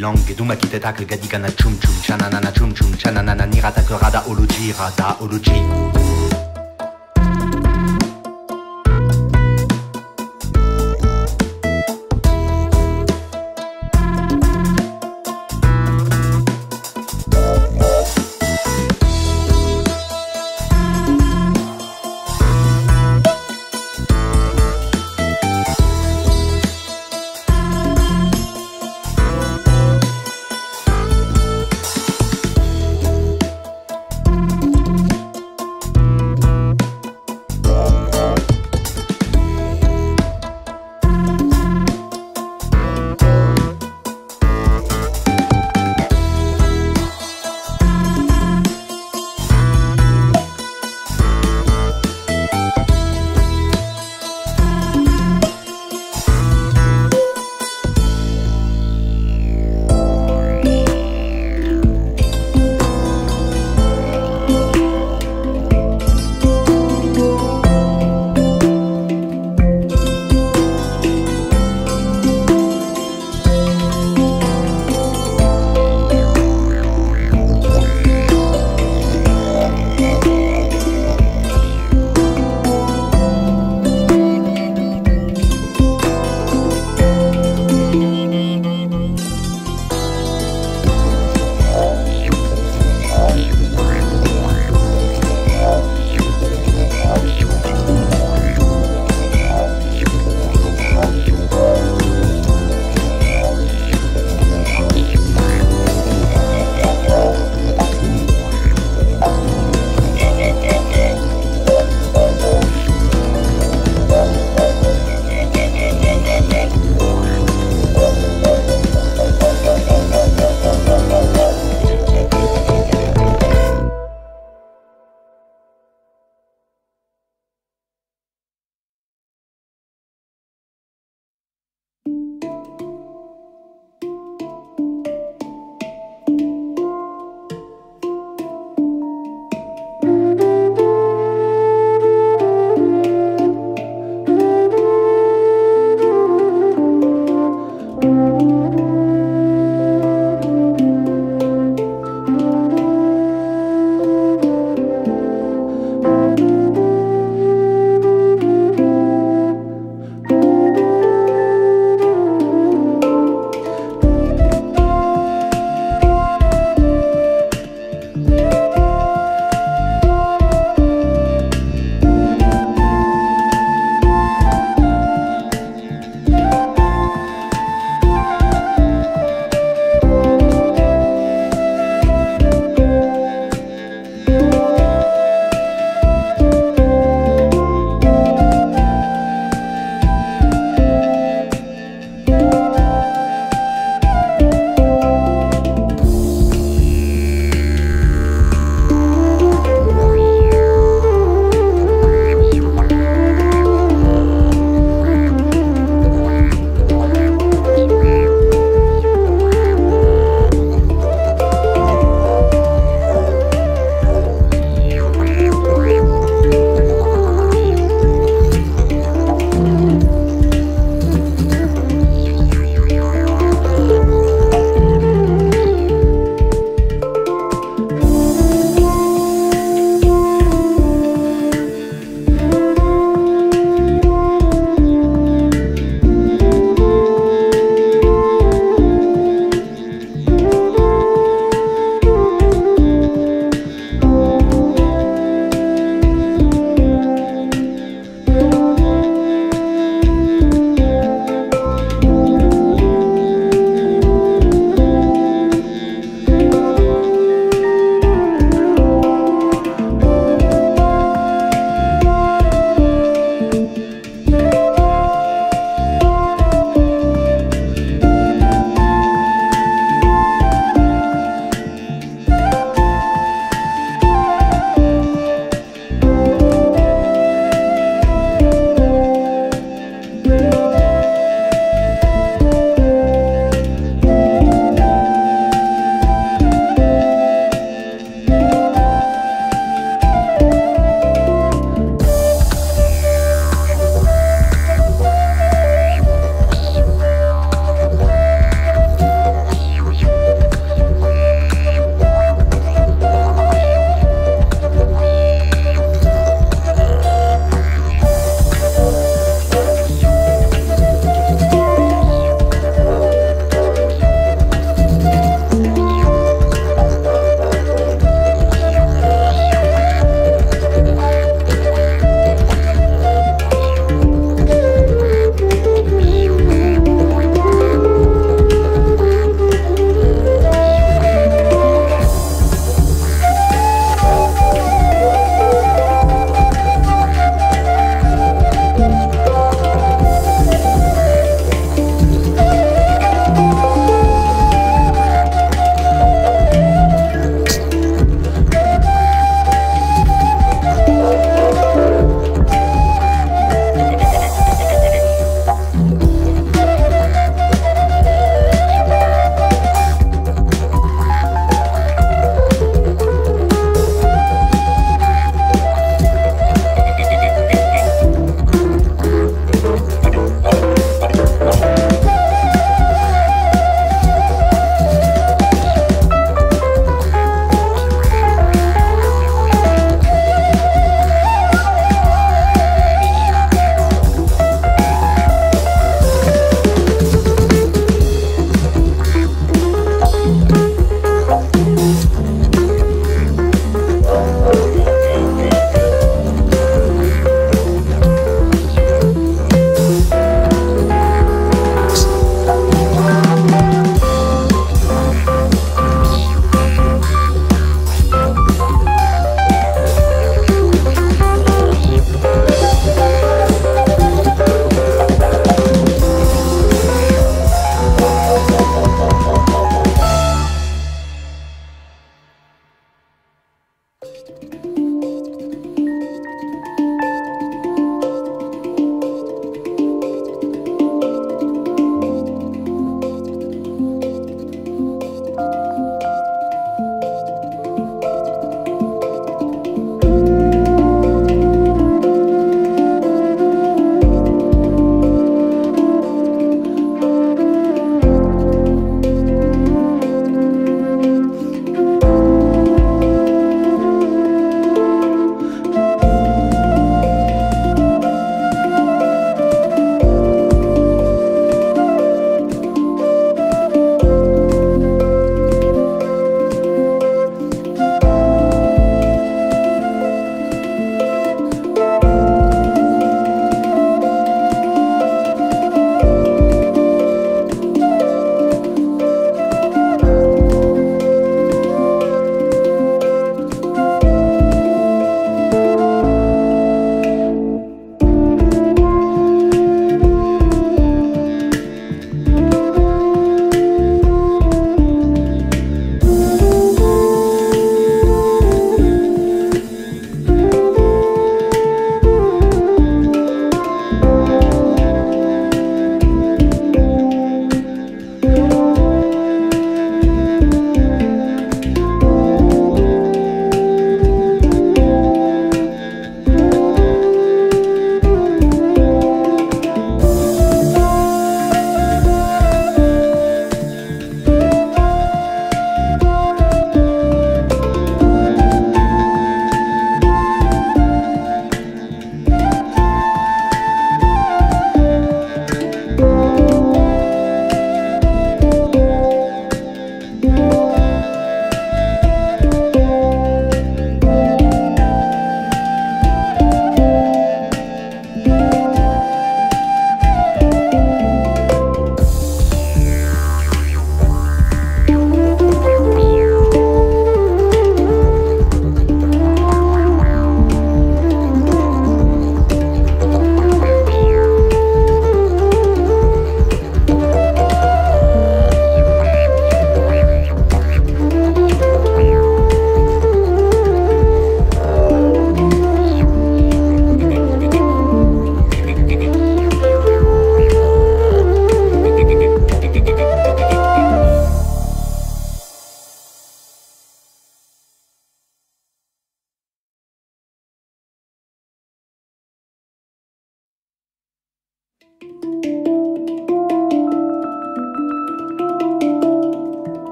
wali dumata dilang duma kitetak gadigana chum chum chananana chum chum chananana nirata rada oloji rada oloji